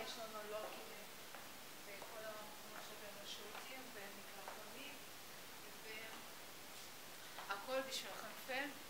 יש לנו לוקים בכל המקומות שבין השירותים ומקלחונים והכל חנפן.